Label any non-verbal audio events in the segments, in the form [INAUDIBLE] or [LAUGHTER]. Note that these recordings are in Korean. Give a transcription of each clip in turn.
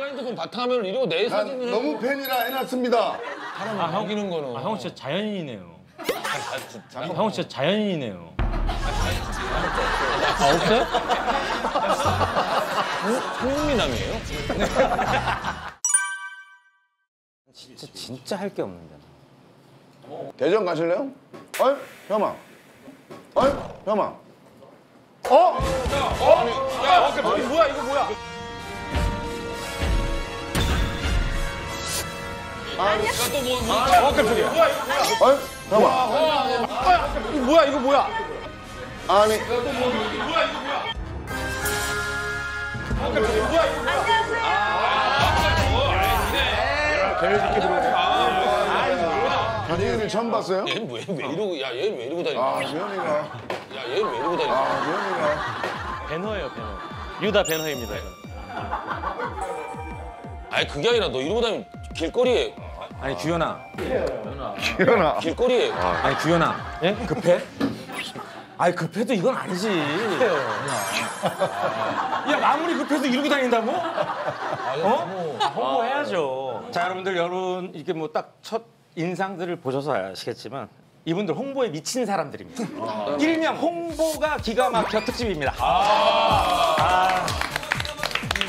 누가 핸드폰 바탕화면을 이러고 내난 사진을 너무 팬이라 해놨습니다. 사람 아, 형. 이기는 거는. 아, 형 진짜 자연인이네요. 진짜. 형 진짜 자연인이네요. 아, 없어요? 홍미남이에요? 진짜 진짜 할 게 없는데. 대전 가실래요? 어이, 형아. 어이, 형아. 어? 뭐야 이거 뭐야? 또 뭐 뭐. 어이, 형아. 이거 뭐야 이거 뭐야? 아니, 변희를 처음 봤어요? 얘는 왜, 왜 이러고, 야, 얘는 왜 이러고 다니냐. 아, 변희가. 야, 얘는 왜 이러고 다니냐. 아, 변희가. 배너예요, 배너. 유다 배너입니다. 아니, 그게 아니라 너 이러고 다니면 길거리에, 아니 규현아. 일어나. 길거리에. 아니 규현아. 예? 급해? 아니 급해도 이건 아니지. 야 아무리 급해도 이러고 다닌다고? 어? 홍보해야죠. 자 여러분들 여러분 이게 뭐 딱 첫 인상들을 보셔서 아시겠지만 이분들 홍보에 미친 사람들입니다. 일명 홍보가 기가 막혀 특집입니다.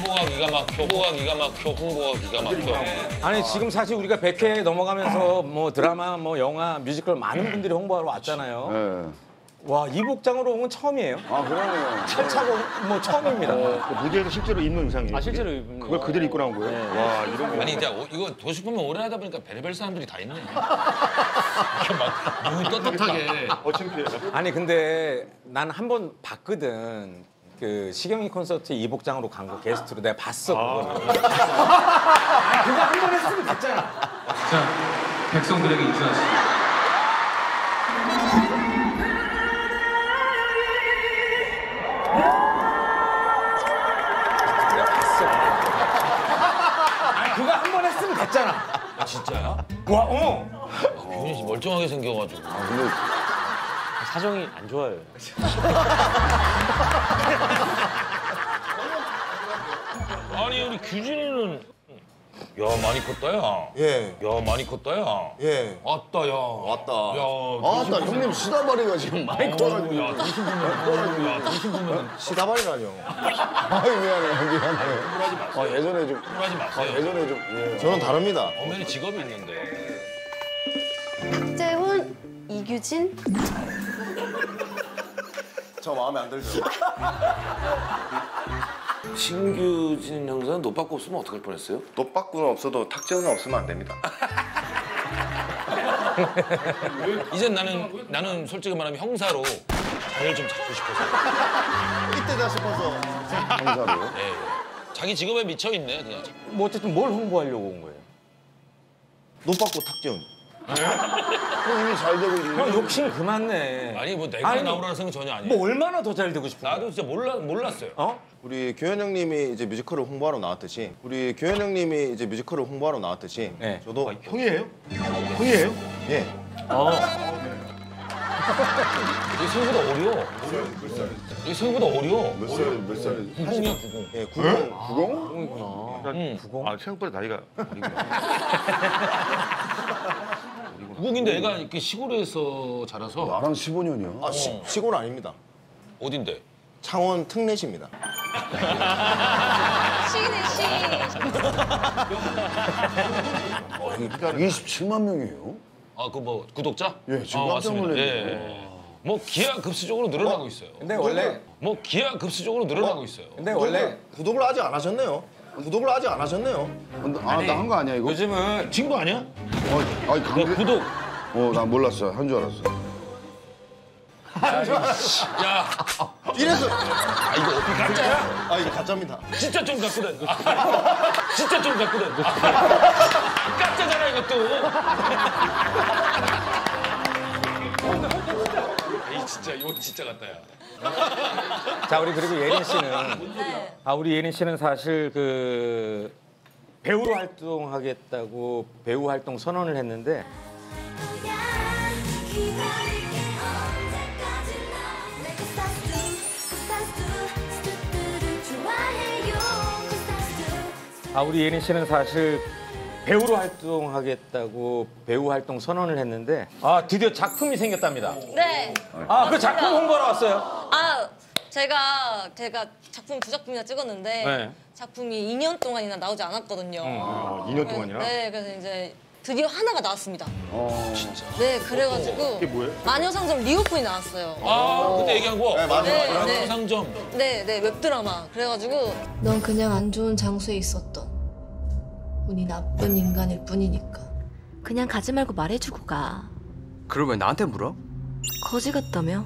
홍보가 기가 막혀, 홍보가 기가 막혀, 홍보가 기가 막혀. 아니 지금 사실 우리가 100회 넘어가면서 뭐 드라마, 뭐 영화, 뮤지컬 많은 분들이 홍보하러 왔잖아요. 예. 와, 이 복장으로 온 건 처음이에요. 아, 그러네요. 차차고 뭐 처음입니다. 무대에서 실제로 입는 의상이에요. 아, 실제로 입은 그걸 거. 그대로 입고 나온 거예요? 와, 이런 거. 아니, 이제 오- 이거 돌싱포맨 오래 하다 보니까 별의별 사람들이 다 있네. 이렇게 막, 눈이 떳떳하게. 어, 창피해. 아니 근데 난 한 번 봤거든. 그 시경이 콘서트 이 복장으로 간 거 게스트로 내가 봤어 그거는. [LAUGHS] 그거 한 번 했으면 됐잖아. 자, 백성들에게 인사하시죠. 내가 봤어. 아니 그거 한 번 했으면 됐잖아. 아, 진짜야? 와 어. 윤희 씨 멀쩡하게 생겨가지고. 아, 근데 사정이 안 좋아요. [LAUGHS] 아니, 우리 규진이는. 야, 많이 컸다, 야. 예, 야, 많이 컸다, 야. 예. 왔다, 야. 왔다. 야, 아, 나 형님 시다바리가 지금 많이 커가지고. 야, 당신 보면, 야, 당신 보면 시다발이라뇨. 아, 미안해요, 미안해요. 아, 예전에 좀. 하지 아, 마세요. 예전에 좀. 예. 저는 다릅니다. 엄연히 직업이 있는데. 박재훈, 이규진, 저 마음에 안 들죠. 신규진 형사는 노 받고 없으면 어떡할 뻔했어요? 노빠꾸는 없어도 탁재훈은 없으면 안 됩니다. [LAUGHS] 이젠 나는 나는 솔직히 말하면 형사로 자리를 좀 잡고 싶어서. 이때다 싶어서. 형사로. 예. 자기 직업에 미쳐 있네 그냥. 뭐 어쨌든 뭘 홍보하려고 온 거예요? 노빠꾸 탁재훈. 형 이미 잘 되고 있는데. 형 욕심 그만 내. 아니 뭐 내가 아니, 나오라는 생각 전혀 아니에요. 뭐 얼마나 더 잘 되고 싶은 거야? 나도 진짜 몰라 몰랐어요. 어? 우리 교현 형님이 이제 뮤지컬을 홍보하러 나왔듯이 우리 교현 형님이 이제 뮤지컬을 홍보하러 나왔듯이 네. 저도 형이에요? 형이에요? 예. 어, 이 생각보다 어려. 이 생각보다 어려. 몇 살, 몇 살이지? 구공이야 구공. 예, 구공. 구공? 응. 아, 생각보다 나이가 어리구나. 구공인데 애가 이렇게 시골에서 자라서 나랑 15년이야. 아, 시, 시골 아닙니다. 어딘데? 창원 특례시입니다. 시인의 시. 27만 명이에요? 아 그 뭐 구독자? 예, 지금 아, 깜짝 맞습니다. 놀랐네. 예, 예. 뭐 기하급수적으로 늘어나고 있어요. 근데 원래 뭐 기하급수적으로 늘어나고 있어요. 근데 원래 구독을 아직 안 하셨네요. 구독을 아직 안 하셨네요. 아, 나 한 거 아니야, 이거? 요즘은 친구 아니야? 어, 아니, 너 강대... 구독. 어, 나 몰랐어. 한 줄 알았어. 야, 이래서 아 이거 어떻게 가짜야? 아 이거 가짜입니다. 진짜 좀 갖고 다녀. 진짜 좀 갖고 다녀. 가짜잖아 이것도. 이 진짜 이거 진짜 같다 야. 자 우리 그리고 예린 씨는. 아 우리 예린 씨는 사실 그 배우로 활동하겠다고 배우 활동 선언을 했는데 아 우리 예린 씨는 사실 배우로 활동하겠다고 배우 활동 선언을 했는데 아 드디어 작품이 생겼답니다. 네. 아 그 작품 홍보하러 왔어요. 아 제가 제가 작품 두 작품이나 찍었는데 네. 작품이 2년 동안이나 나오지 않았거든요. 어, 2년 동안이나? 네, 그래서 이제 드디어 하나가 나왔습니다. 진짜. 네, 그래가지고 마녀상점 리오픈이 나왔어요. 아 그때 얘기한 거. 네, 맞아요. 네, 네. 상점. 네, 네, 웹드라마. 그래가지고 넌 그냥 안 좋은 장소에 있었던 운이 나쁜 인간일 뿐이니까 그냥 가지 말고 말해주고 가 그걸 왜 나한테 물어? 거지 같다며?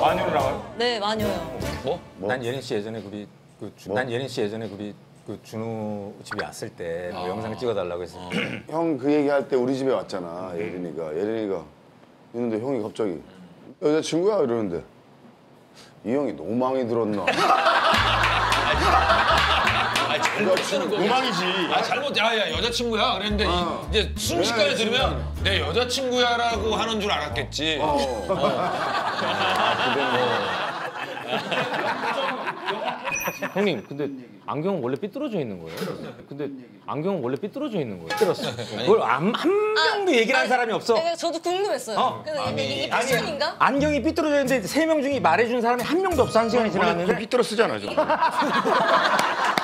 마녀로 나와요? 네, 마녀요. 뭐? 난 예린 씨 예전에 우리 그 주, 뭐? 난 예린 씨 예전에 우리 그 준우 집에 왔을 때뭐 영상 찍어달라고 해서 [CLEARS THROAT] 형그 얘기할 때 우리 집에 왔잖아 예린이가 예린이가 있는데 형이 갑자기 여자친구야 이러는데 이 형이 너무 망이 들었나 아 [LAUGHS] 잘못 쓰는 거. 노망이지 아 잘못 야야 여자친구야 그랬는데 이- 이제 순식간에 들으면 내 여자친구야라고 하는 줄 알았겠지. 형님, 근데 안경은 원래 삐뚤어져 있는 거예요? 근데 안경은 원래 삐뚤어져 있는 거예요? 삐뚤었어. 그걸 한, 한 명도 얘기를 한 사람이 없어. 네, 저도 궁금했어요. 어. 그래서 이게, 패션인가? 안경이 삐뚤어져 있는데 세 명 중에 말해준 사람이 한 명도 없어 한 시간이 지나갔는데 삐뚤어 쓰잖아 저. [LAUGHS]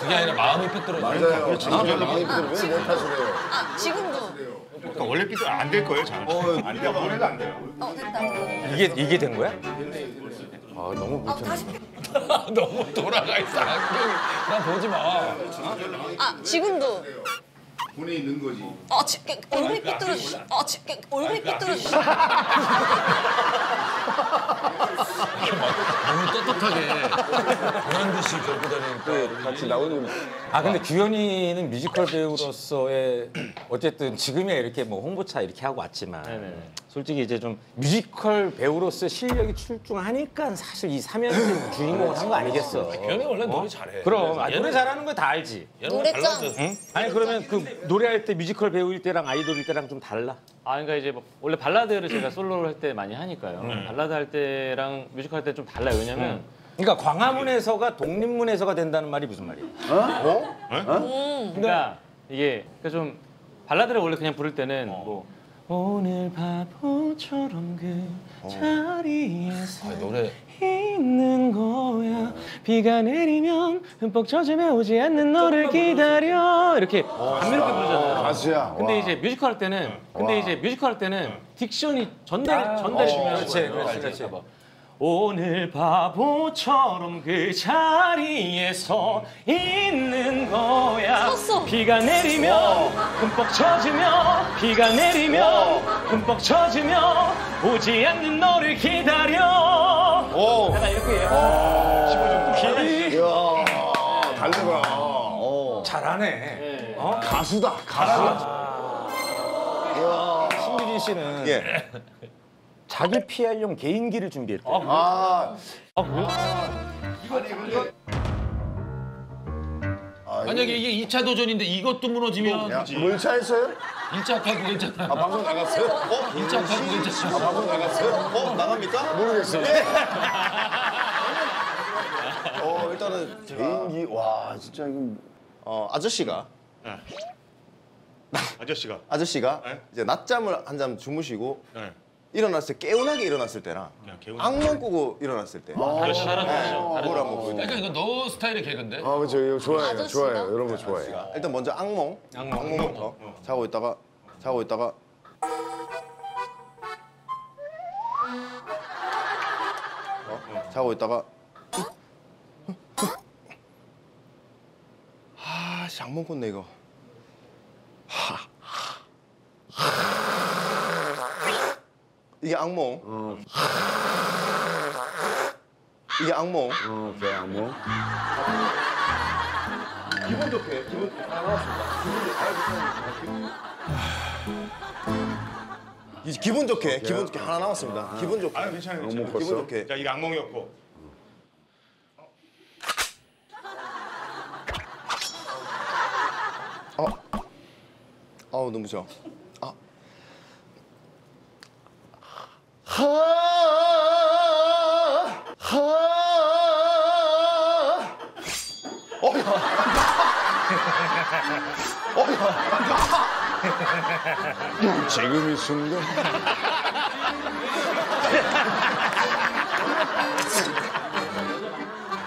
그게 아니라 마음이 삐뚤어져. 맞아요 그렇지 망이 들어 왜내 탓을 해요 아, 지금도. 그러니까 원래 삐뚤어 안될 거예요 잘. 안 돼. 원래도 안 돼요. 어, 됐다. 이게 이게 된 거야? 아 너무 아, 다시. [LAUGHS] 너무 돌아가 있어. 난 보지 마. 아, 지금도. 본에 있는 거지. 아, 지, 깨- 얼굴이 삐뚤어지시. 아, 지, 깨- 얼굴이 삐뚤어지 [LAUGHS] 시. 너무 떳떳하게 보란 듯이 걸고 다니니까. 같이 나오는 아 근데 규현이는 뮤지컬 배우로서의 어쨌든 지금이야 이렇게 뭐 홍보차 이렇게 하고 왔지만 네네. 솔직히 이제 좀 뮤지컬 배우로서 실력이 출중하니까 사실 이 삼연승 [LAUGHS] 주인공을 한 거 아니겠어? 현이 원래 노래 잘해. 그럼 아, 노래 잘하는 거 다 알지. 노래짱. 응? 아니 그러면 그 노래할 때 뮤지컬 배우일 때랑 아이돌일 때랑 좀 달라? 아, 그러니까 이제 뭐 원래 발라드를 제가 솔로를 할 때 많이 하니까요. 음. 발라드 할 때랑 뮤지컬 할 때 좀 달라요. 왜냐면 그러니까 광화문에서가 독립문에서가 된다는 말이 무슨 말이야? 그러니까 이게 그러니까 좀 발라드를 원래 그냥 부를 때는 뭐 오늘 바보처럼 그 자리에서 아, 노래 있는 거야 비가 내리면 흠뻑 젖으며 오지 않는 너를 기다려. 이렇게 감미롭게 부르잖아요. 가수야. 근데 와. 이제 뮤지컬 할 때는 근데 이제 뮤지컬 할 때는 diction이 전달 전달이 중요해요. 그렇지, 그렇지, 그렇지. 오늘 바보처럼 그 자리에 서 있는 거야. 섰어. 비가 내리며 흠뻑 젖으며 비가 내리며 흠뻑 젖으며 오지 않는 너를 기다려. 약간 이렇게 달려가 어. 잘하네. 어? 가수다 가수 신규진 씨는 예. 자기 피하려면 개인기를 준비했대. 아 만약에 이게 2차 도전인데 이것도 무너지면 물차 했어요? 1차 타고 괜찮아. 아 방송 나갔어요? 어? 1차 타고 괜찮아. 방송 나갔어요? 어? 나갑니까? 모르겠어요 어 일단은 제가 개인기 와 진짜 이거 어, 아저씨가 아저씨가. 아저씨가 네? 이제 낮잠을 한 잠 주무시고 네. 일어났을 때 개운하게 일어났을 때랑 그냥 개운하게. 악몽 꾸고 일어났을 때 다르죠. 그걸 한번 보여드릴게요. 그러니까 이거 너 스타일의 개그인데. 아 그렇죠 이거 좋아해요 아저씨가? 좋아해요 이런 거 좋아해요 일단 먼저 악몽, 악몽 부터 자고 있다가 자고 있다가 어? 자고 있다가 아, 씨, 악몽 꿨네 이거. 이게 악몽. 이게 악몽. 어 그래 뭐 기분 좋게 기분 이제 기분 좋게 기분 좋게 하나 남았습니다. 기분 좋게. 아 괜찮아요. 너무 괜찮아요. 컸어? 기분 좋게. 자 이게 악몽이었고. 아우 너무 좋아. 아. 하. 하. 지금 이 순간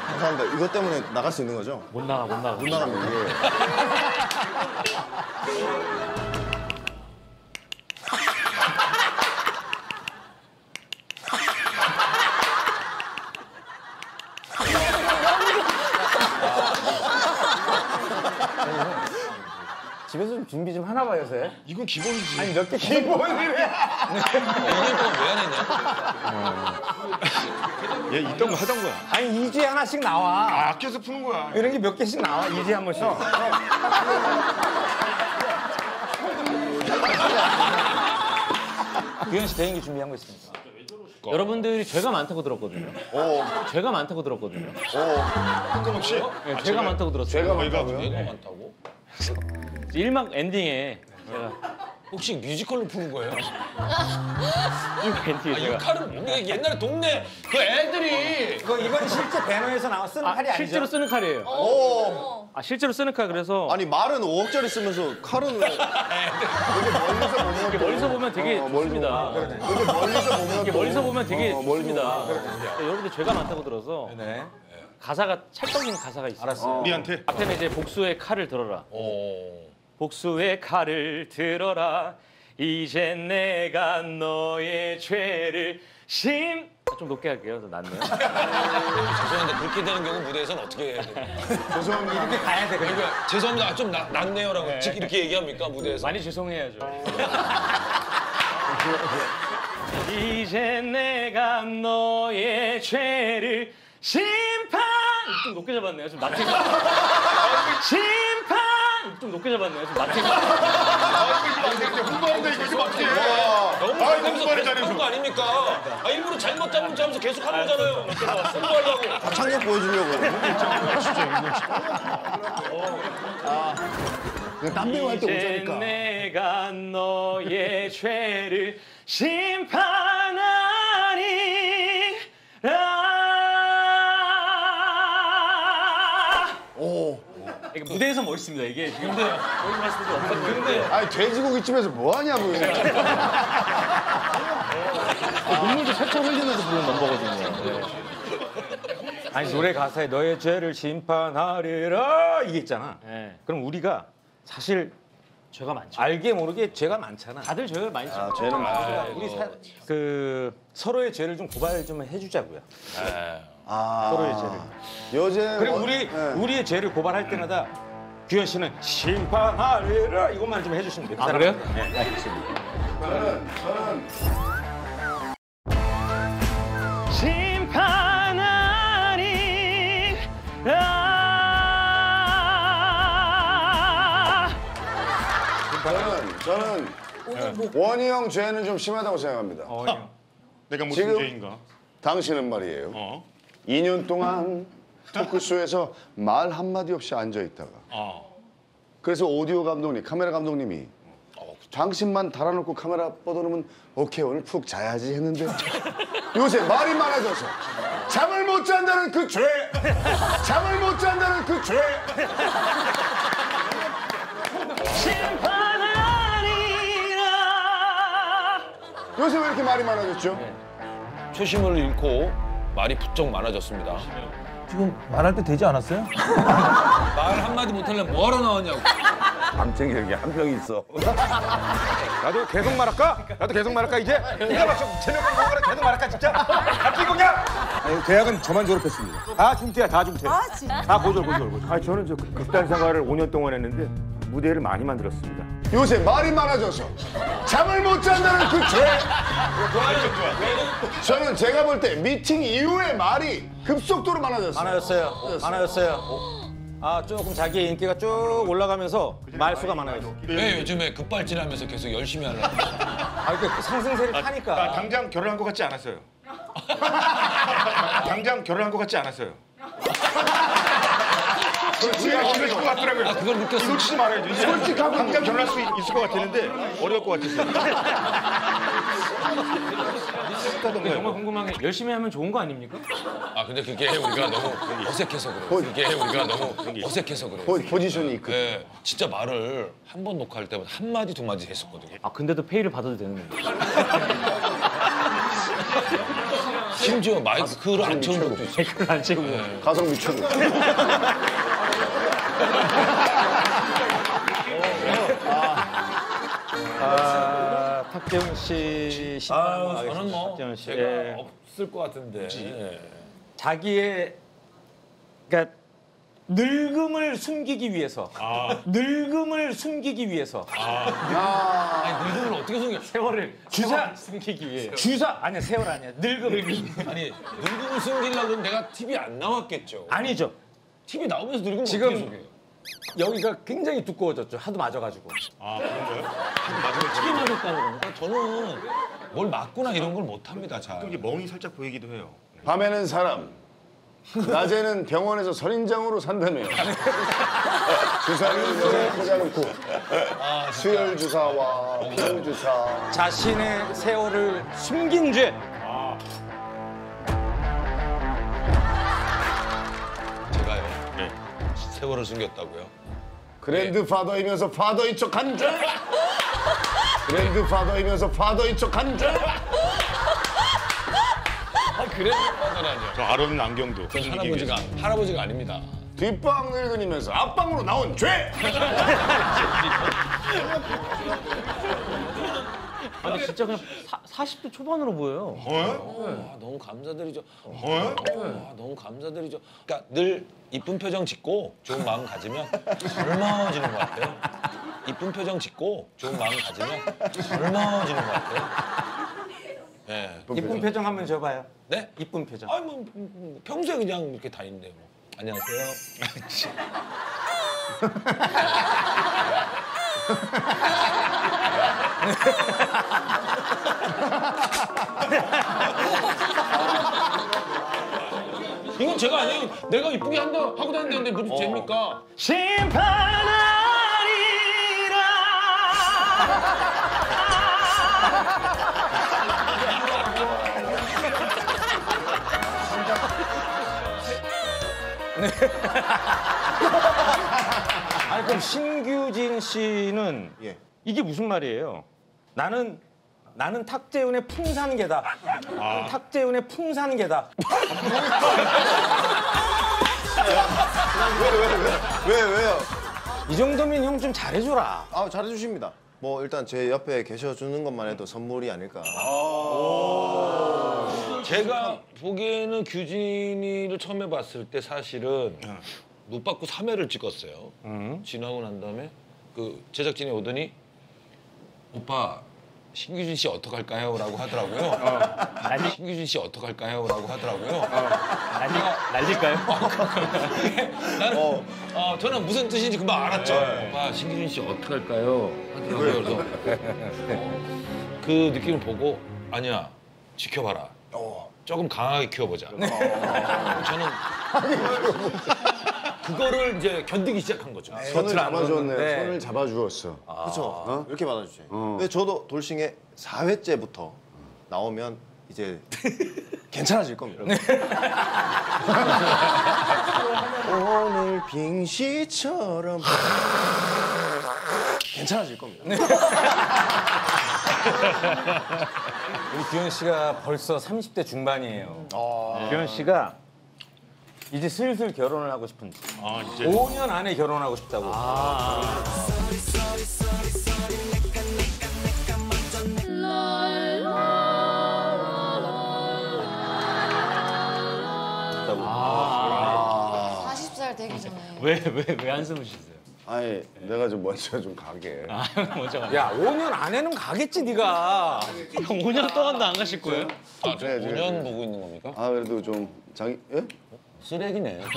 감사합니다. 이것 때문에 나갈 수 있는 거죠? 못 나가 못 나가. 못 나갑니다. 집 에서 좀 준비 좀 하나 봐요, 요새. 이건 기본이지. 아니 몇개 [LAUGHS] 기본이래. 2년 동안 왜안 했냐? 얘 있던 거 하던 거야. 아니 2주에 하나씩 나와. 아, 아껴서 푸는 거야. 이런 게 몇 개씩 나와. 2주에 한 번씩. [LAUGHS] 규현 씨 개인기 준비한 거 있습니까? 여러분들이 죄가 많다고 들었거든요. 죄가 많다고 들었거든요. 뜬금없이. 네, 죄가 많다고 들었어요. 죄가 많다고요? 얘가 많다고? 1막 엔딩에 제가 혹시 뮤지컬로 푸는 거예요? 1막 엔딩에 아, 이 제가 칼은 이게 옛날에 동네 그 애들이 이거 이건 실제 배너에서 나와 쓰는 칼이 아, 아니죠? 실제로 쓰는 칼이에요. 어. 아 실제로 쓰는 칼 그래서 아니 말은 5억짜리 쓰면서 칼은 [LAUGHS] 왜? 이렇게 멀리서 보면 되게 좋습니다. 멀리서 보면 이렇게 또- 멀리서 보면 되게 어, 멀리서 좋습니다. 보면. 네, 여러분들 죄가 많다고 들어서 네. 가사가 찰떡인 가사가 있어요. 알았어요. 우리한테. 앞에는 이제 복수의 칼을 들어라. 어. 복수의 칼을 들어라. 이제 내가 너의 죄를 심. 아, 좀 높게 할게요. 더 낫네요. 죄송한데 그렇게 되는 경우 무대에서는 어떻게 해야 돼요? 죄송합니다. 이렇게 가야 돼. 그러니까. 죄송합니다. 아, 좀 나, 낫네요라고 즉 이렇게 얘기합니까 무대에서? 많이 죄송해야죠. [LAUGHS] 이제 내가 너의 죄를 심판 좀 높게 잡았네요. 좀 낮게 [LAUGHS] 높게 잡았네요. 좀 낮게 홍보하는데 이거 좀 어떻게 해? 너무 아, 홍보하는 하는 거 아닙니까? 아 일부러 잘못 잘못 하면서 계속 하는 거잖아요. 홍보하려고. 가창력 보여주려고. 딴 배우 할때 이제 오자니까. 내가 너의 죄를 심판 이게 무대에서 멋있습니다. 이게 근데 여기 봤을 때도 없는 근데 아니 돼지고기집에서 뭐 하냐고. 눈물도 살짝 흘리면서 부르는 넘버거든요. 아니 노래 가사에 너의 죄를 심판하리라 이게 있잖아. 네. 그럼 우리가 사실 죄가 많죠. 알게 모르게 죄가 많잖아. 다들 죄가 많이 죠 죄는 많아. 우리 사, 그 서로의 죄를 좀 고발 좀 해주자고요. 아. 서로의 죄를. 요새 그리고 뭐- 우리 네. 우리의 죄를 고발할 때마다 규현 씨는 심판하리라 이것만 좀 해주시면 돼요. 그 아. 그래요? 네, 알겠습니다. 저는 저는 심판하리라. 저는 저는 원희 형 죄는 좀 심하다고 생각합니다. 어, 형. 내가 무슨 지금- 죄인가? 당신은 말이에요. 어? 2년 동안 토크쇼에서 말 한마디 없이 앉아 있다가 어. 그래서 오디오 감독님, 카메라 감독님이 당신만 달아놓고 카메라 뻗어놓으면 오케이 오늘 푹 자야지 했는데 요새 말이 많아져서 잠을 못 잔다는 그 죄! 잠을 못 잔다는 그 죄! 심판하리라. 요새 왜 이렇게 말이 많아졌죠? 초심을 잃고 말이 부쩍 많아졌습니다. 지금 말할 때 되지 않았어요? [LAUGHS] 말 한마디 못하려면 뭐하러 나왔냐고. 밤탱이 여기 한병 있어. 나도 계속 말할까? 나도 계속 말할까 이제? 네가 막좀 재미없는 거를 계속 말할까 진짜? 갑자기? 아니, 대학은 저만 졸업했습니다. 다 중퇴야, 다 중퇴. 아, 진짜? 다 고졸, 고졸, 고졸. 아니, 저는 저 극단 생활을 5년 동안 했는데 무대를 많이 만들었습니다. 요새 말이 많아져서 잠을 못 잔다는 그 죄! 저는 제가 볼 때 미팅 이후에 말이 급속도로 많아졌어요. 많아졌어요. 많아졌어요. 아 조금 자기의 인기가 쭉 올라가면서 말수가 많아졌어. 왜 요즘에 급발진하면서 계속 열심히 하려고. 아 이렇게 상승세를 나 타니까. 당장 결혼한 것 같지 않았어요. [LAUGHS] 당장 결혼한 것 같지 않았어요. [LAUGHS] 솔직히 싫을 것 같더라고요. 아, 그걸 느꼈어. 솔직히 말해야죠. 이제 당장 결혼할 수 있- 있을 것 같았는데 어려울 것 같았어요. 근데 정말 궁금한 게 열심히 하면 좋은 거 아닙니까? 아 근데 그게 우리가 너무 어색해서 그래. 그게 우리가 너무 어색해서 그래. 포, 포지션이 있거든. 네, 진짜 말을 한 번 녹화할 때마다 한 마디 두 마디 했었거든요. 아 근데도 페이를 받아도 되는 건가요? 심지어 마이크를 안 채운 적도 있어. 댓글 안 채우고. 가성 미쳐도. [LAUGHS] 아 탁재훈 씨. 아, 저는 뭐 탁재훈 씨. 제가 예. 없을 것 같은데. 예. 자기의 그러니까 늙음을 숨기기 위해서 늙음을 숨기기 위해서 아니 늙음을 어떻게 숨겨? 세월을 주사 숨기기 위해 주사 아니야 세월 아니야 늙음 아니 늙음을 숨기려고 그러면 내가 TV 안 나왔겠죠. 아니죠 TV 나오면서 늙음을 지금- 어떻게 숨겨요? 여기가 굉장히 두꺼워졌죠 하도 맞아가지고 TV 맞았다는 겁니까? 저는 뭘 맞거나 이런 걸 못합니다. 잘. 이게 멍이 살짝 보이기도 해요. 밤에는 사람, 낮에는 병원에서 선인장으로 산다며요. [LAUGHS] 주사를 여기 꽂아놓고 수혈 주사와 피임 주사. 자신의 세월을 숨긴 죄 세월을 숨겼다고요? 그랜드 파더이면서 파더인 척한 죄. 그랜드 파더이면서 파더인 척한 죄. 아? 뻔하다뇨. 저 아론 안경도. 전 할아버지가 할아버지가 아닙니다. 뒷방 늙은이면서 앞방으로 나온 죄. [LAUGHS] 아니 진짜 그냥 사, 40대 초반으로 보여요 아, 너무 감사드리죠. 아, 너무 감사드리죠. 그러니까 늘 이쁜 표정 짓고 좋은 마음 가지면 젊어지는 것 같아요. 이쁜 표정 짓고 좋은 마음 가지면 젊어지는 것 같아요. 네. 이쁜 표정 한번 줘봐요 네? 이쁜 표정 아니 뭐 음, 평소에 그냥 이렇게 다니는데 뭐. 안녕하세요. [LAUGHS] [LAUGHS] [LAUGHS] 이건 제가 아니에요. 내가 이쁘게 한다 하고 다니는데 무슨 죄입니까? [LAUGHS] 아니 그럼 신규진 씨는 예. 이게 무슨 말이에요? 나는 나는 탁재훈의 풍산개다. 탁재훈의 풍산개다. 왜 왜요? 이 정도면 형 좀 잘해줘라. 아 잘해주십니다. 뭐 일단 제 옆에 계셔주는 것만 해도 선물이 아닐까. 제가 보기에는 규진이를 처음에 봤을 때 사실은 못 받고 3회를 찍었어요. 지나고 난 다음에 그 제작진이 오더니 오빠 신규진 씨 어떡할까요? 라고 하더라고요. 신규진 씨 어떡할까요? 라고 하더라고요. 날리, 날릴까요? 나는 어, 저는 무슨 뜻인지 금방 알았죠. 오빠 신규진 씨 어떡할까요? 하더라고요. 그래서 어, 그 느낌을 보고 아니야 지켜봐라. 조금 강하게 키워보자. 저는 그거를 이제 견디기 시작한 거죠. 손을 잡아줬네. 줬는데. 손을 잡아주었어. 그렇죠. 이렇게 받아주세요. 근데 저도 돌싱에 4회째부터 나오면 이제 [LAUGHS] 괜찮아질 겁니다. [LAUGHS] 오늘 빙시처럼 [LAUGHS] 괜찮아질 겁니다. 우리 규현 씨가 벌써 30대 중반이에요. 규현 씨가 이제 슬슬 결혼을 하고 싶은지. 아 이제 5년 안에 결혼하고 싶다고. 아. 40살 되기 전에. 왜 왜 왜 한숨을 쉬세요? 아니 내가 좀 먼저 좀 가게. 아, 형 [LAUGHS] 먼저 가. 야, 5년 안에는 가겠지, 네가. 형 5년 동안도 안 가실 거예요? 아, 네. 5년 보고 있는 겁니까? 아 그래도 좀 자기 예? 쓰레기네. [LAUGHS]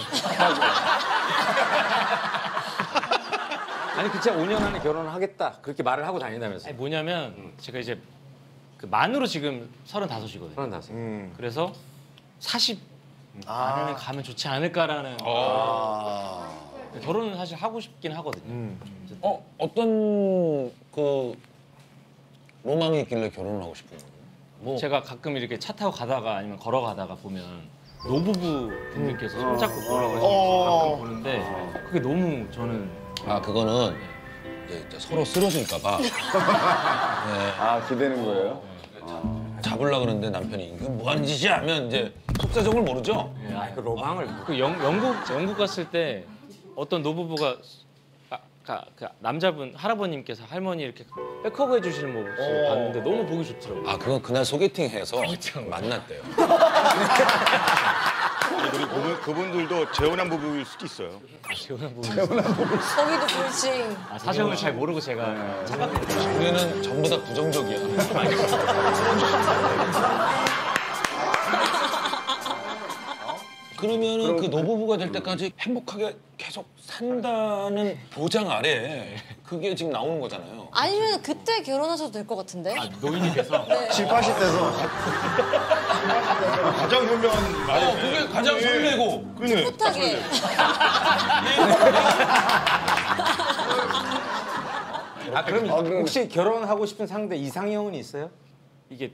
아니, 그 진짜 5년 안에 결혼을 하겠다. 그렇게 말을 하고 다닌다면서. 아니 뭐냐면 제가 이제 그 만으로 지금 35이거든요. 35. 그래서 40 안에는 가면 좋지 않을까라는 결혼은 사실 하고 싶긴 하거든요. 어, 어떤 그 로망이 있길래 결혼을 하고 싶은 거예요? 뭐 제가 가끔 이렇게 차 타고 가다가 아니면 걸어가다가 보면 노부부 분들께서 손잡고 걸어가시는 거 가끔 보는데 그게 너무 저는 아 그거는 이제 서로 쓰러질까 봐. [LAUGHS] 네, 아 기대는 거예요? 잡으려 그러는데 남편이 이거 뭐 하는 짓이야 하면 이제 속사정을 모르죠. 아, 그 로망을. 그 영, 영국 영국 갔을 때 어떤 노부부가 아, 가- 그 남자분 할아버님께서 할머니 이렇게 back hug 해주시는 모습 을 봤는데 너무 보기 좋더라고요. 아 그건 그날 소개팅해서 만났대요. 우리 그분, 그분들도 재혼한 부부일 수도 있어요. 재혼한 부분. 거기도 돌싱. 아, 사정을 잘 모르고 제가 착각했어요. 우리는 전부 다 부정적이야. 그러면은 그 노부부가 될 때까지 행복하게 계속 산다는 보장 아래 그게 지금 나오는 거잖아요. 아니면 그때 결혼하셔도 될 것 같은데? 노인이 돼서 7, 80대에서 가장 현명한 말. 어, 그게 가장 설레고 그러네. 풋하게. 아 그럼 혹시 결혼하고 싶은 상대 이상형은 있어요? 이게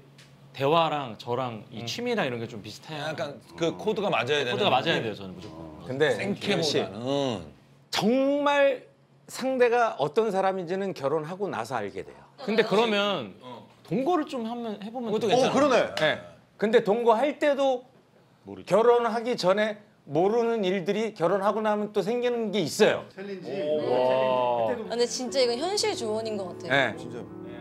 대화랑 저랑 이 취미랑 이런 게 좀 비슷해요. 약간 그 코드가 맞아야 되는. 코드가 맞아야 돼요 저는 무조건. 근데 생캐보다는 정말 상대가 어떤 사람인지는 결혼하고 나서 알게 돼요. 근데 그러면 동거를 좀 하면 해보면 그것도 또- 괜찮아. 어 그러네. 네. 근데 동거할 때도 결혼하기 전에 모르는 일들이 결혼하고 나면 또 생기는 게 있어요. 아, 근데 진짜 이건 현실 조언인 것 같아요. 네. 진짜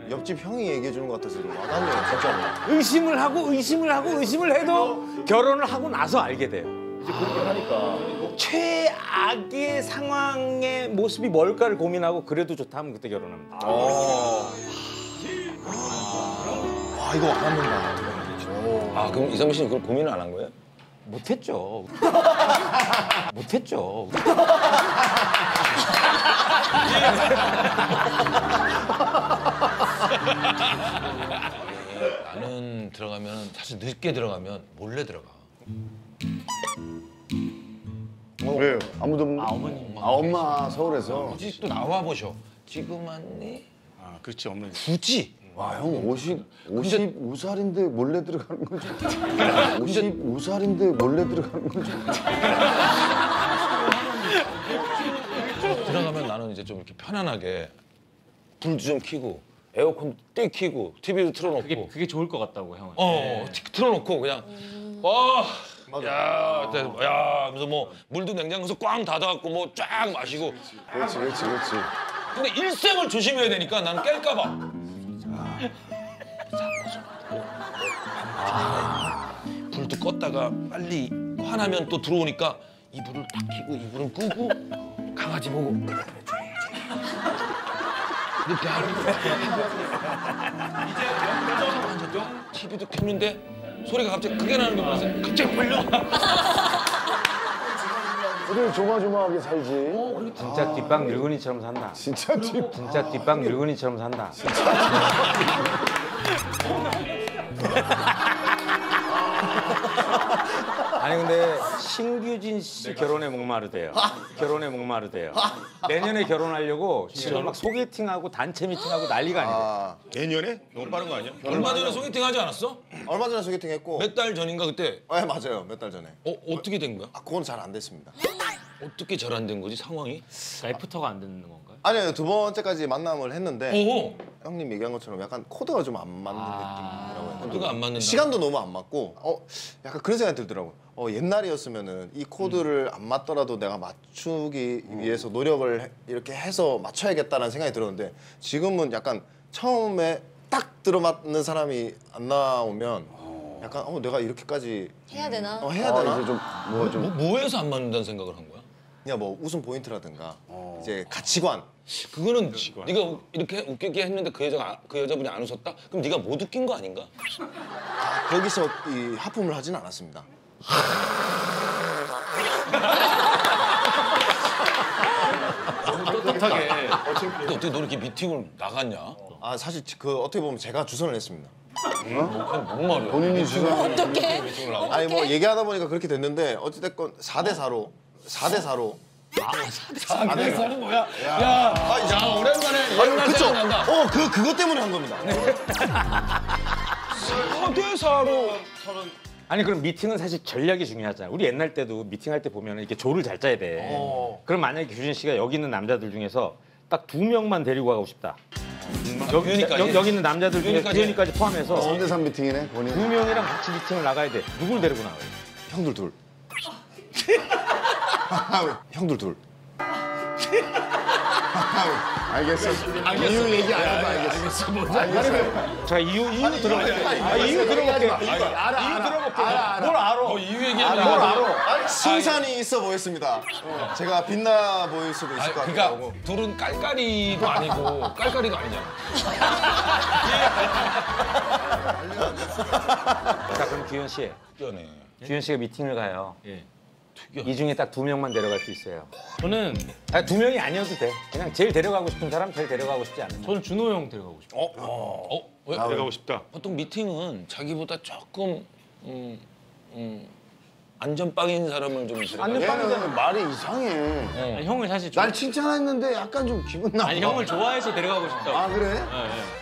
옆집 형이 얘기해 주는 것 같아서 와닿네요 진짜로. 의심을 하고 의심을 하고 의심을 해도 결혼을 하고 나서 알게 돼요. 이제 그렇게 하니까 최악의 상황의 모습이 뭘까를 고민하고 그래도 좋다 하면 그때 결혼합니다. 아 이거 와닿는다. 아 그럼 이상민 씨는 그걸 고민을 안 한 거예요? 못했죠. [LAUGHS] 못했죠. [LAUGHS] 나는 들어가면 사실 늦게 들어가면 몰래 들어가. 왜요? 아무도 없- 아 어머님. 아 엄마 서울에서 굳이 또 나와 보셔. 지금 왔니? 아, 그렇지 없는. 굳이. 와 형 50, 55살인데 몰래 들어가는 거죠? 55살인데 [LAUGHS] 몰래 들어가는 거죠? 들어가면 나는 이제 좀 이렇게 편안하게 불도 좀 켜고 에어컨 떼 켜고 TV도 틀어놓고. 그게 그게 좋을 것 같다고 형은. 어, 티- 틀어놓고 그냥 와, 야, 야, 하면서 뭐 물도 냉장고에서 꽝 닫아갖고 뭐 쫙 마시고. 그렇지 그렇지 그렇지 근데 일생을 조심해야 되니까 나는 깰까봐. 불도 껐다가 빨리 화나면 또 들어오니까 이불을 딱 켜고 이불은 끄고 강아지 보고 이렇게 하고 이제 TV도 켰는데 소리가 갑자기 크게 나는 거 봤어요. 갑자기 걸려. 어떻게 조마조마하게 살지? 진짜 뒷방 늙은이처럼 산다. 진짜 뒷 진짜 뒷방 늙은이처럼 산다. [LAUGHS] 아니 근데 신규진 씨 [LAUGHS] 결혼에 목마르대요. 결혼에 목마르대요. 내년에 결혼하려고 지금 막 소개팅하고 단체 미팅하고 난리가 아니에요. 아 내년에 너무 빠른 거 아니야? 얼마 전에 소개팅 하지 않았어? 얼마 전에 소개팅 했고. 몇 달 전인가 그때. 네 맞아요 몇 달 전에. 어 어떻게 된 거야? 아 그건 잘 안 됐습니다. 어떻게 잘 안 된 거지 상황이? 애프터가 안 되는 건가요? 아니요 두 번째까지 만남을 했는데 오, 형님 얘기한 것처럼 약간 코드가 좀 안 맞는 아. 느낌이라고 되나? 코드가 안 맞는다. 시간도 너무 안 맞고 어 약간 그런 생각이 들더라고요. 어 옛날이었으면은 이 코드를 안 맞더라도 내가 맞추기 위해서 노력을 해- 이렇게 해서 맞춰야겠다는 생각이 들었는데 지금은 약간 처음에 딱 들어맞는 사람이 안 나오면 약간 어 내가 이렇게까지 해야 되나? 어, 해야 아, 되나? 이제 좀뭐좀 뭐, 뭐에서 안 맞는다는 생각을 한 거야? 그냥 뭐 웃음 포인트라든가 이제 가치관 그거는 네가 우- 이렇게 웃기게 했는데 그 여자가 그 여자분이 안 웃었다? 그럼 네가 못 웃긴 거 아닌가? 거기서 이 하품을 하진 않았습니다. 떳떳하게. 근데 어떻게 너 이렇게 미팅을 나갔냐? 아 사실 그 어떻게 보면 제가 주선을 했습니다. 뭔 말이야? 본인이 주선 어떻게? 아니 뭐 얘기하다 보니까 그렇게 됐는데 어찌됐건 4대 4로 4대 4로 아, 그래서는 뭐야? 야, 야, 오랜만에 아니 옛날 그쵸? 생각 난다. 어, 그 그것 때문에 한 겁니다. 4대4로 아니 그럼 미팅은 사실 전략이 중요하잖아. 우리 옛날 때도 미팅할 때 보면 이렇게 조를 잘 짜야 돼. 그럼 만약에 규진 씨가 여기 있는 남자들 중에서 딱 두 명만 데리고 가고 싶다. 여기, 규현이까지? 여기, 여기 있는 남자들 중에 규현이까지? 포함해서 3대3 미팅이네 본인. 두 명이랑 같이 미팅을 나가야 돼. 누굴 데리고 나가요? 형들 둘. [LAUGHS] 형들 둘. [LAUGHS] 알겠어. 이유 얘기 안 해도 알겠어. 알겠어. 자 이유 이유 들어볼게. 아, 이유 들어볼게. 알아 이유 알아. 들어볼게. 알아 알아. 뭘 알아? 어, 이유 얘기하는 뭘거 알아. 승산이 있어 보였습니다. 제가 빛나 보일 수도 있을 것 같기도 그러니까. 둘은 깔깔이도 아니고 깔깔이도 아니잖아. 자 그럼 규현 씨, 특이하네. 규현 씨가 미팅을 가요. 예. 이 중에 딱 두 명만 데려갈 수 있어요. 저는 아, 두 명이 아니어도 돼. 그냥 제일 데려가고 싶은 사람, 제일 데려가고 싶지 않은. 저는 준호 형 데려가고 싶어요. 어? 왜? 내려가고 싶다. 보통 미팅은 자기보다 조금 음, 음, 안전빵인 사람을 좀 데려가. 얘는 말이 이상해. 아니, 형을 사실 좋아... 날 칭찬했는데 약간 좀 기분 나빠. 아니 형을 좋아해서 데려가고 싶다고. 아 그래? 예, 예.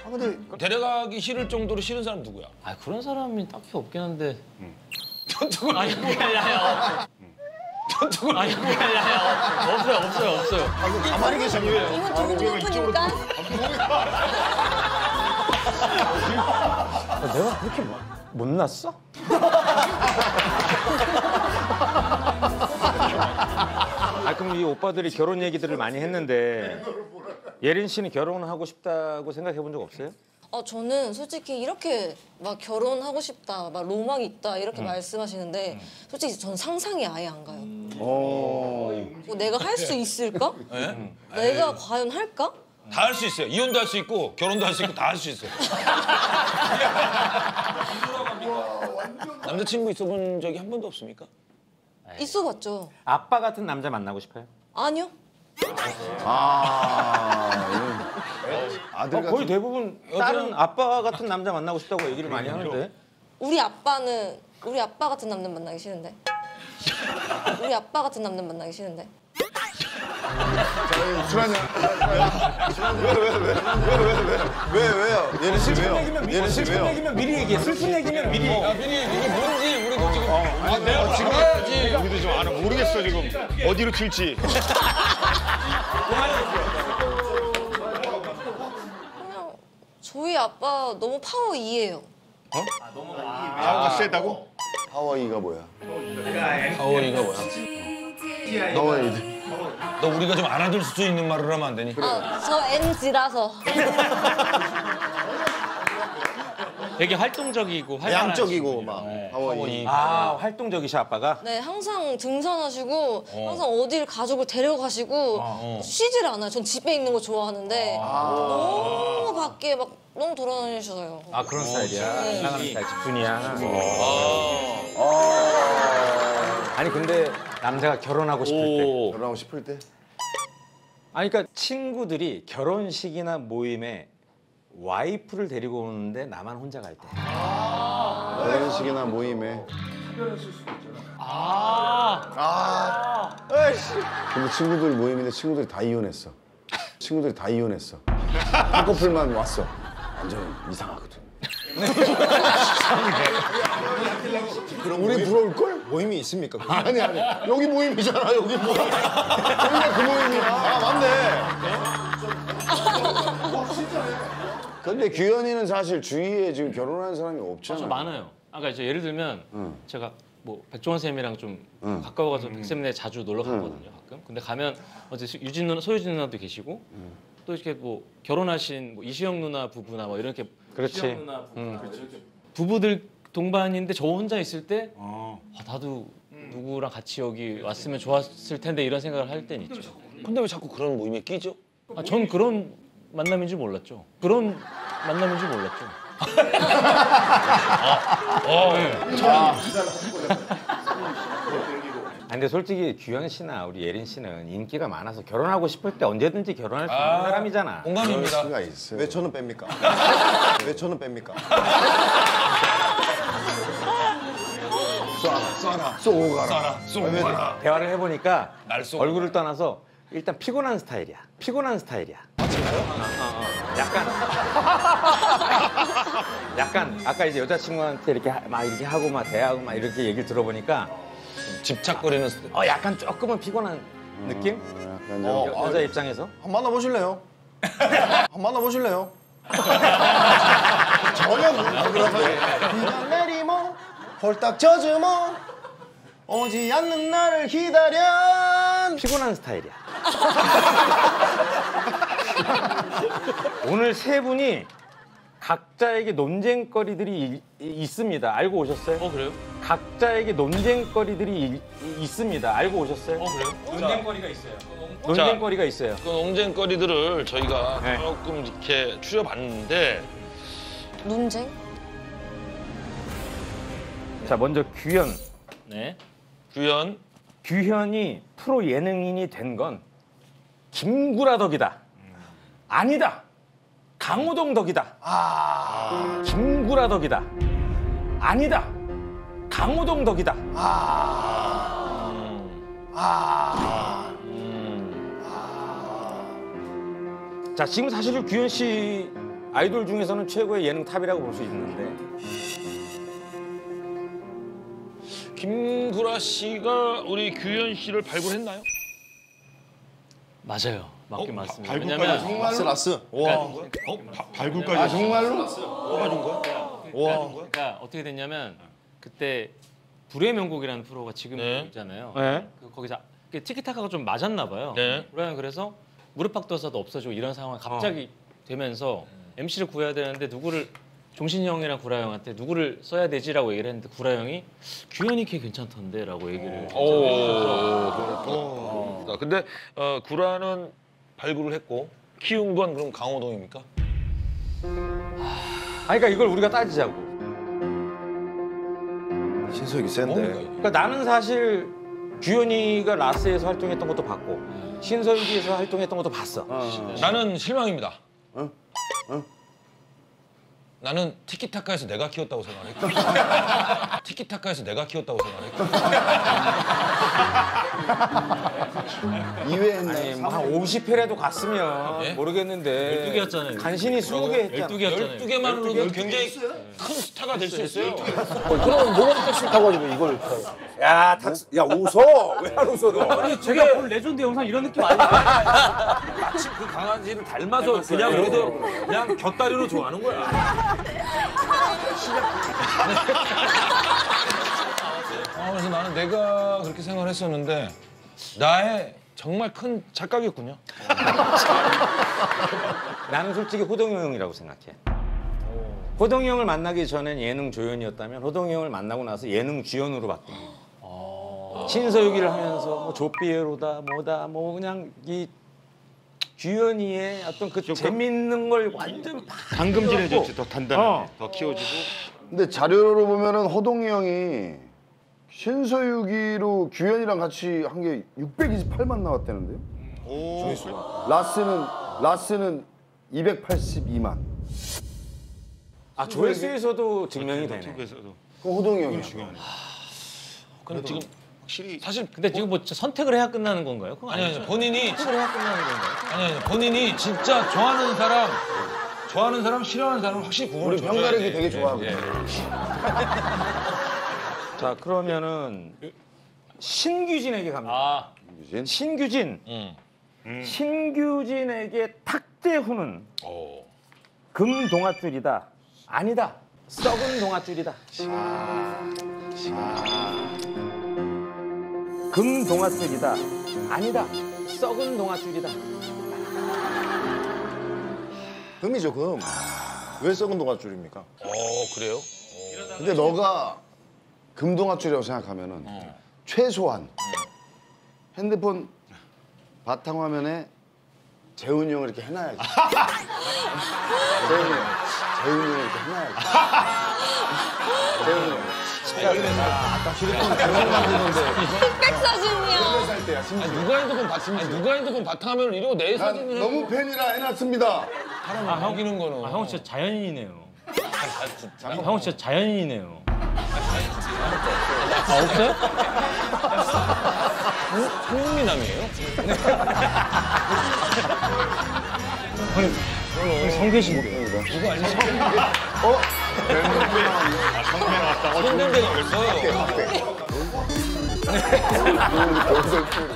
아 근데 데려가기 싫을 정도로 싫은 사람 누구야? 아 그런 사람이 딱히 없긴 한데. [LAUGHS] 전적으로 아니 그게 아니라요. 아니 그게 아니라요. 없어요 없어요 없어요. 가만히 계셨네요. 이건 두근 높으니까. 내가 그렇게 못났어? 아 그럼 이 오빠들이 결혼 얘기들을 많이 했는데 예린 씨는 결혼을 하고 싶다고 생각해 본 적 없어요? 어 저는 솔직히 이렇게 막 결혼하고 싶다, 막 로망 있다 이렇게 음. 말씀하시는데 솔직히 전 상상이 아예 안 가요. 어. 뭐 내가 할 수 있을까? 예? [LAUGHS] 내가 과연 할까? 다 할 수 있어요. 이혼도 할 수 있고 결혼도 할 수 있고 다 할 수 있어요. [LAUGHS] [LAUGHS] 남자친구 있어본 적이 한 번도 없습니까? 있어봤죠. 아빠 같은 남자 만나고 싶어요? 아니요. 아. 아들 어, 같은. 거의 대부분 딸은 아빠 같은 남자 만나고 싶다고 얘기를 많이 하는데 우리 아빠는 우리 아빠 같은 남자 만나기 싫은데. 우리 아빠 같은 남자 만나기 싫은데. 술 한잔. 왜 왜요? 예린 씨 왜요? 예린 씨 왜요? 얘기면 미리 얘기해 슬픈 얘기면 미리 야, 미리 이게 뭔지 우리도 지금 아, 내가 지금 해야지. 우리도 지금 안 모르겠어 지금 어디로 튈지. [LAUGHS] 그냥 저희 아빠 너무 파워 E예요. 파워가 세다고? 파워 E가 뭐야? 파워 E가 뭐야? 너와 이제. 너 우리가 좀 알아들 수 있는 말을 하면 안 되니? 아, 저 MZ라서. [LAUGHS] 되게 활동적이고 활발한 외향적이고 막. 하원이. 아 활동적이셔 아빠가? 네, 항상 등산하시고 항상 어딜 가족을 데려가시고 쉬질 않아요. 전 집에 있는 거 좋아하는데 너무 밖에 막 너무 돌아다니셔요. 아 그런 스타일이야? 네. 나가는 스타일 집순이야? 아니 근데 남자가 결혼하고 싶을 때. 결혼하고 싶을 때. 아니 그러니까 친구들이 결혼식이나 모임에 와이프를 데리고 오는데 나만 혼자 갈 때. 결혼식이나 모임에. 아. 근데 친구들 모임인데 친구들이 다 이혼했어. 친구들이 다 이혼했어. 한 커플만 왔어. 완전 이상하거든. 그럼 우리 부러울 걸? 모임이 있습니까? 아니 아니. 여기 모임이잖아. 여기 모임. 여기가 그 모임이야. 아 맞네. 근데 규현이는 사실 주위에 지금 결혼하는 사람이 없잖아. 저 많아요. 아까 이제 예를 들면 제가 뭐 백종원 쌤이랑 좀 가까워가서 백 쌤네 자주 놀러 갔거든요. 가끔. 근데 가면 어제 수- 유진 누나, 소유진 누나도 계시고 또 이렇게 뭐 결혼하신 뭐 이수영 누나 부부나 뭐 이렇게 그렇지. 이수영 누나 부부 이렇게 부부들 동반인데 저 혼자 있을 때 아, 나도 누구랑 같이 여기 왔으면 좋았을 텐데 이런 생각을 할 때는 있죠. 근데 왜 자꾸 그런 모임에 끼죠? 아, 전 그런 만남인 줄 몰랐죠. 그런 만남인 줄 몰랐죠. 아니, 근데 솔직히 규현 씨나 우리 예린 씨는 인기가 많아서 결혼하고 싶을 때 언제든지 결혼할 수 있는 사람이잖아. 공감입니다. 수가 있어요. 왜 저는 뺍니까? [LAUGHS] 왜 저는 뺍니까? 쏘가라. 쏘가라. 쏘가라. 대화를 해보니까 날 쏘고. 얼굴을 떠나서 일단 피곤한 스타일이야. 피곤한 스타일이야. 아 진짜요? 어, 어. 약간 [LAUGHS] 약간 아까 이제 여자친구한테 이렇게 하- 막 이렇게 하고 막 대하고 막 이렇게 얘기를 들어보니까 집착거리는 스타일. 어 약간 조금은 피곤한 느낌? 약간 어, 여, 여자 입장에서 한번 만나보실래요? [LAUGHS] 한번 만나보실래요? [LAUGHS] 전혀 안 그런데 비가 내리모 홀딱 젖으모 오지 않는 나를 기다려 피곤한 스타일이야. [LAUGHS] 오늘 세 분이 각자에게 논쟁거리들이 이- 이- 있습니다. 알고 오셨어요? 어 그래요? 각자에게 논쟁거리들이 이- 이- 있습니다. 알고 오셨어요? 어 그래요? 논쟁거리가 있어요. 논쟁거리가 있어요. 그 논쟁거리들을 저희가 네. 조금 이렇게 추려봤는데 논쟁? 자, 먼저 규현. 네. 규현 규현이 프로 예능인이 된 건 김구라 덕이다. 아니다. 강호동 덕이다. 아. 김구라 덕이다. 아니다. 강호동 덕이다. 자, 지금 사실 규현 씨 아이돌 중에서는 최고의 예능 탑이라고 볼 수 있는데 김구라 씨가 우리 규현 씨를 발굴했나요? 맞아요. 맞긴 어? 맞습니다. 발- 왜냐면 라스 라스 와 어? 바- 발굴까지 아 정말로? 뽑아준 거야? 그러니까 어떻게 됐냐면 그때 불후의 명곡이라는 프로가 지금 네. 있잖아요. 네. 그 거기서 그 티키타카가 좀 맞았나 봐요. 네. 그러면 그래서 무릎팍도사도 없어지고 이런 상황이 갑자기 되면서 MC를 구해야 되는데 누구를 종신이 형이랑 구라 형한테 누구를 써야 되지라고 얘기를 했는데 구라 형이 규현이 걔 괜찮던데라고 얘기를 오, 그렇구나. 자, 근데 어, 구라는 발굴을 했고 키운 건 그럼 강호동입니까? 아니 그러니까 이걸 우리가 따지자고. 신석이 센데 그러니까 나는 사실 규현이가 라스에서 활동했던 것도 봤고 신서유기에서 활동했던 것도 봤어. 나는 실망입니다. 어? 어? 나는 티키타카에서 내가 키웠다고 생각했고 [LAUGHS] 티키타카에서 내가 키웠다고 생각했고 [LAUGHS] 이회 했나요? 아니 뭐한 50회라도 갔으면 예? 네. 모르겠는데 12개였잖아요. 간신히 20개 했잖아. 12개였잖아요. 12개만으로도 굉장히 큰 스타가 될 수 있어요. 그럼 뭐가 택시 타가지고 이걸 야, 탁스, 야 웃어. 왜 안 웃어 너? 아니 제가 본 레전드 영상 이런 느낌 아니야? 마침 [LAUGHS] 그 강아지를 닮아서 그냥 우리도 그냥 곁다리로 좋아하는 거야. [LAUGHS] 아, 그래서 나는 내가 그렇게 생각을 했었는데 나의 정말 큰 착각이었군요. [LAUGHS] 나는 솔직히 호동이 형이라고 생각해. 호동이 형을 만나기 전엔 예능 조연이었다면 호동이 형을 만나고 나서 예능 주연으로 바뀐 거야. 신서유기를 하면서 뭐 조피에로다 뭐다 뭐 그냥 이 규현이의 어떤 그 재밌는 걸 완전 당금질해졌지 더 단단하게 어. 더 키워지고 근데 자료로 보면은 호동이 형이 신서유기로 규현이랑 같이 한 게 628만 나왔다는데요? 라스는 라스는 282만. 아 조회수에서도 증명이 되네. 그래서도 그 호동이 형이. 근데 지금 확실히 사실 근데 지금 뭐 선택을 해야 끝나는 건가요? 아니 아니. 본인이 선택을 해야 끝나는 건가요? 아니 아니 본인이 진짜 좋아하는 사람 좋아하는 사람 싫어하는 사람을 확실히 구분을 우리 병가르기 돼. 되게 좋아하고. 예. 자 그러면은 신규진에게 갑니다. 아 유진. 신규진. 음. 신규진에게 탁재훈은 어. 금 동아줄이다. 아니다. 썩은 동아줄이다. 금 동아줄이다. 아니다. 썩은 동아줄이다. 금이죠 금. 왜 썩은 동아줄입니까? 어 그래요? 근데 너가 금동아줄이라고 생각하면은 최소한 핸드폰 바탕화면에 재훈이 형을 이렇게 해놔야지. [LAUGHS] 재훈이 형, 재훈이 형 이렇게 해놔야지. 재훈이 형. 아까 휴대폰 잘못 만드는데 흑백 사진이야. 살 때야 심지어. 아니, 누가 핸드폰 아니, 누가 핸드폰 바탕화면을 이러고 내난 사진을 너무 팬이라 해놨습니다. 사람을 먹이는 거는 아, 형 진짜 자연인이네요. 아, 형 진짜 자연인이네요. 아 없어요? 성민남이에요? 성계신데. 누구 아니야? 어? 성대가 없어요. 네.